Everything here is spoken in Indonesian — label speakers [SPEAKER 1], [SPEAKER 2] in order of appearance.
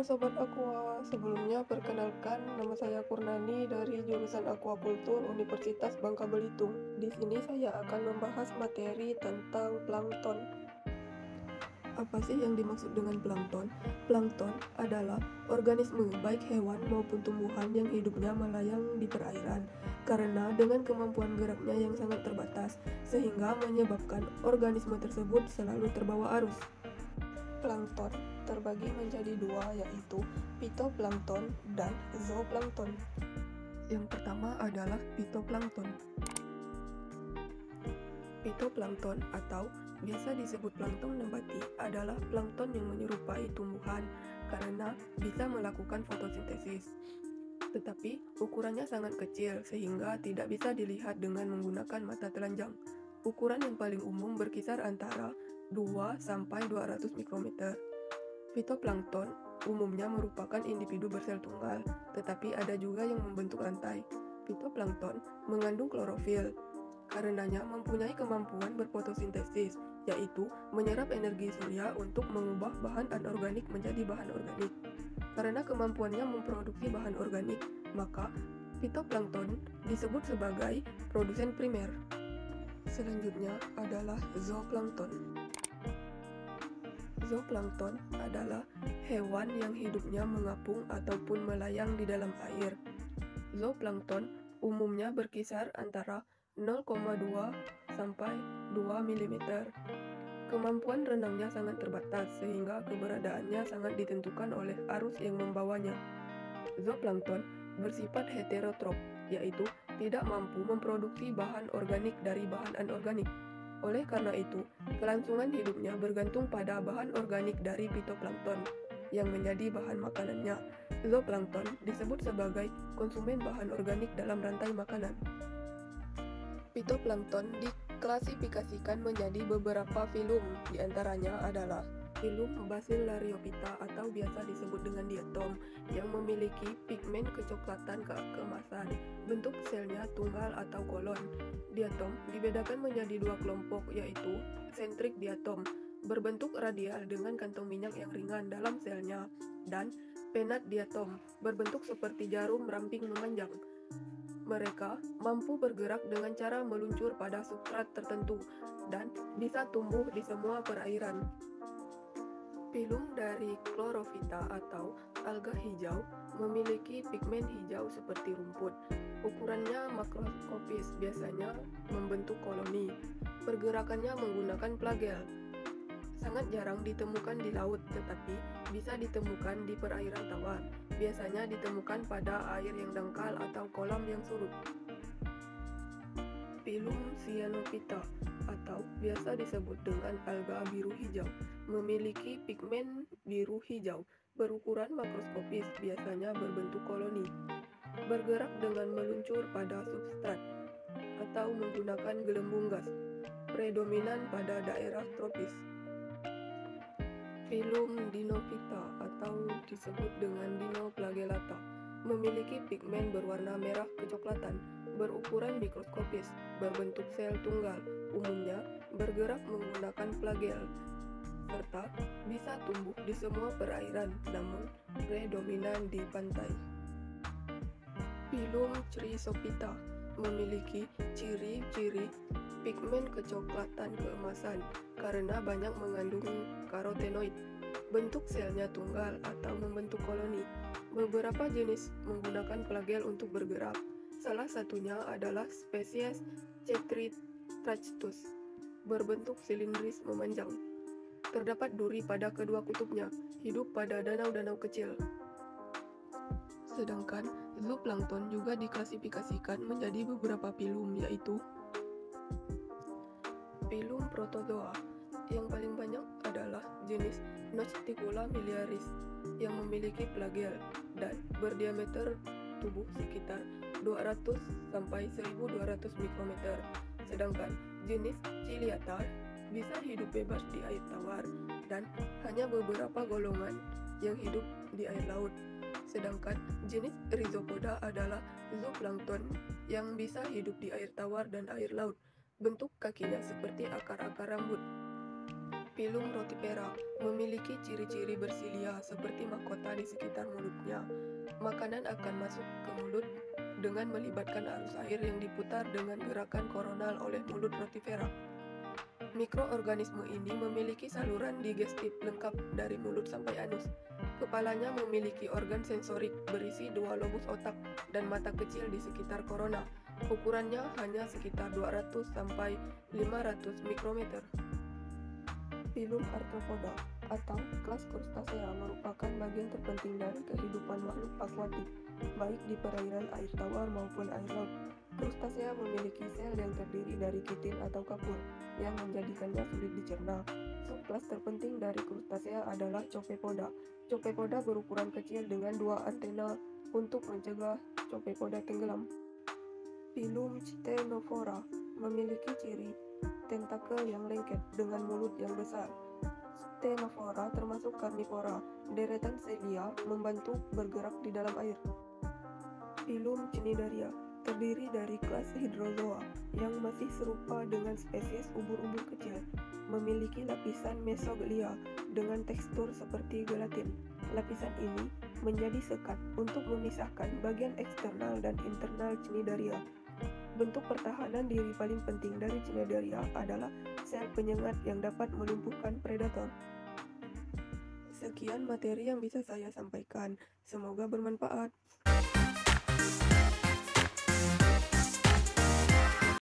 [SPEAKER 1] Halo Sobat Aqua, sebelumnya perkenalkan nama saya Purnani dari jurusan Aquakultur Universitas Bangka Belitung. Di sini saya akan membahas materi tentang plankton. Apa sih yang dimaksud dengan plankton? Plankton adalah organisme baik hewan maupun tumbuhan yang hidupnya melayang di perairan karena dengan kemampuan geraknya yang sangat terbatas sehingga menyebabkan organisme tersebut selalu terbawa arus. Plankton terbagi menjadi dua yaitu pitoplankton dan zooplankton. Yang pertama adalah pitoplankton. Pitoplankton atau biasa disebut plankton nabati adalah plankton yang menyerupai tumbuhan karena bisa melakukan fotosintesis. Tetapi ukurannya sangat kecil sehingga tidak bisa dilihat dengan menggunakan mata telanjang. Ukuran yang paling umum berkisar antara 2 sampai 200 mikrometer. Fitoplankton umumnya merupakan individu bersel tunggal, tetapi ada juga yang membentuk rantai. Fitoplankton mengandung klorofil, karenanya mempunyai kemampuan berfotosintesis, yaitu menyerap energi surya untuk mengubah bahan anorganik menjadi bahan organik. Karena kemampuannya memproduksi bahan organik, maka fitoplankton disebut sebagai produsen primer. Selanjutnya adalah zooplankton. Zooplankton adalah hewan yang hidupnya mengapung ataupun melayang di dalam air. Zooplankton umumnya berkisar antara 0,2 sampai 2 mm. Kemampuan renangnya sangat terbatas sehingga keberadaannya sangat ditentukan oleh arus yang membawanya. Zooplankton bersifat heterotrop, yaitu tidak mampu memproduksi bahan organik dari bahan anorganik. Oleh karena itu, kelangsungan hidupnya bergantung pada bahan organik dari pitoplankton yang menjadi bahan makanannya. Zooplankton disebut sebagai konsumen bahan organik dalam rantai makanan. Pitoplankton diklasifikasikan menjadi beberapa filum, di antaranya adalah Filum Bacillariophyta atau biasa disebut dengan diatom yang memiliki pigmen kecoklatan keemasan. Bentuk selnya tunggal atau kolon. Diatom dibedakan menjadi dua kelompok yaitu sentrik diatom berbentuk radial dengan kantong minyak yang ringan dalam selnya dan penat diatom berbentuk seperti jarum ramping memanjang. Mereka mampu bergerak dengan cara meluncur pada substrat tertentu dan bisa tumbuh di semua perairan. Pilum dari klorofita atau alga hijau memiliki pigmen hijau seperti rumput. Ukurannya makroskopis, biasanya membentuk koloni. Pergerakannya menggunakan flagel. Sangat jarang ditemukan di laut, tetapi bisa ditemukan di perairan tawar. Biasanya ditemukan pada air yang dangkal atau kolam yang surut. Pilum cyanophyta atau biasa disebut dengan alga biru hijau, memiliki pigmen biru hijau berukuran makroskopis, biasanya berbentuk koloni, bergerak dengan meluncur pada substrat atau menggunakan gelembung gas, predominan pada daerah tropis. Filum dinophyta atau disebut dengan dinoflagellata memiliki pigmen berwarna merah kecoklatan, berukuran mikroskopis, berbentuk sel tunggal, umumnya bergerak menggunakan flagel, serta bisa tumbuh di semua perairan, namun predominan di pantai. Pilum Chrysophyta memiliki ciri-ciri pigmen kecoklatan keemasan karena banyak mengandung karotenoid. Bentuk selnya tunggal atau membentuk koloni. Beberapa jenis menggunakan flagel untuk bergerak. Salah satunya adalah spesies Cetrit Trachtus, berbentuk silindris memanjang. Terdapat duri pada kedua kutubnya, hidup pada danau-danau kecil. Sedangkan zooplankton juga diklasifikasikan menjadi beberapa filum yaitu filum protozoa. Yang paling banyak adalah jenis Nocticula miliaris yang memiliki flagel dan berdiameter tubuh sekitar 200 sampai 1200 mikrometer sedangkan jenis ciliata bisa hidup bebas di air tawar dan hanya beberapa golongan yang hidup di air laut. Sedangkan jenis Rhizopoda adalah zooplankton yang bisa hidup di air tawar dan air laut. Bentuk kakinya seperti akar-akar rambut. Filum rotifera memiliki ciri-ciri bersilia seperti mahkota di sekitar mulutnya. Makanan akan masuk ke mulut dengan melibatkan arus air yang diputar dengan gerakan koronal oleh mulut rotifera. Mikroorganisme ini memiliki saluran digestif lengkap dari mulut sampai anus. Kepalanya memiliki organ sensorik berisi dua lobus otak dan mata kecil di sekitar korona. Ukurannya hanya sekitar 200 sampai 500 mikrometer. Filum arthropoda atau kelas krustasea merupakan bagian terpenting dari kehidupan makhluk akuatik, baik di perairan air tawar maupun air laut. Krustasea memiliki sel yang terdiri dari kitin atau kapur, yang menjadikannya sulit dicerna. Subkelas terpenting dari krustasea adalah Copepoda. Copepoda berukuran kecil dengan dua antena untuk mencegah Copepoda tenggelam. Filum Ctenophora memiliki ciri tentakel yang lengket dengan mulut yang besar. Ctenophora termasuk karnivora. Deretan Celia membantu bergerak di dalam air. Filum Cnidaria terdiri dari kelas hidrozoa yang masih serupa dengan spesies ubur-ubur kecil, memiliki lapisan mesoglia dengan tekstur seperti gelatin. Lapisan ini menjadi sekat untuk memisahkan bagian eksternal dan internal cnidaria. Bentuk pertahanan diri paling penting dari cnidaria adalah sel penyengat yang dapat melumpuhkan predator. Sekian materi yang bisa saya sampaikan. Semoga bermanfaat.